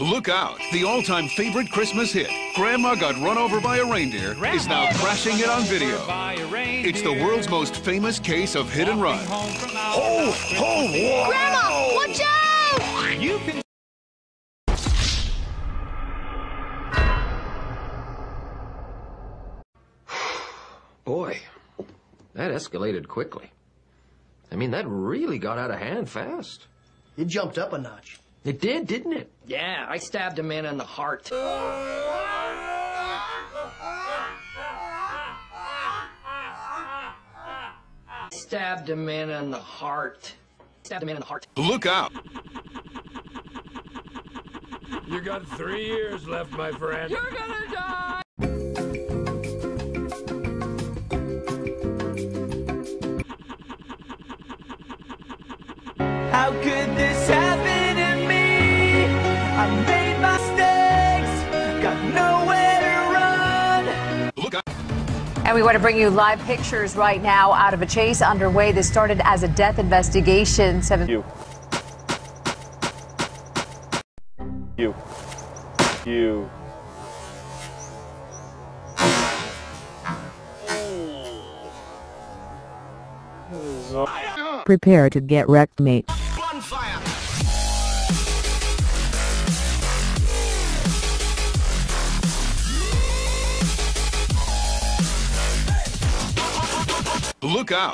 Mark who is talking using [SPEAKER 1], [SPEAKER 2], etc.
[SPEAKER 1] Look out! The all-time favorite Christmas hit, Grandma Got Run Over by a Reindeer, is now crashing it on video. It's the world's most famous case of hit and run.
[SPEAKER 2] Ho, ho, whoa!
[SPEAKER 3] Grandma, watch out!
[SPEAKER 2] You can
[SPEAKER 4] Boy, that escalated quickly. I mean, that really got out of hand fast.
[SPEAKER 5] It jumped up a notch.
[SPEAKER 4] It did, didn't it? Yeah, I stabbed a man in the heart. Stabbed a man in the heart. Stabbed a man in the heart.
[SPEAKER 1] Look out!
[SPEAKER 2] You got three years left, my friend.
[SPEAKER 4] You're gonna die!
[SPEAKER 6] How could this happen
[SPEAKER 7] And we want to bring you live pictures right now out of a chase underway. This started as a death investigation. Seven.
[SPEAKER 8] You. You. You.
[SPEAKER 9] Prepare to get wrecked, mate.
[SPEAKER 1] Look out!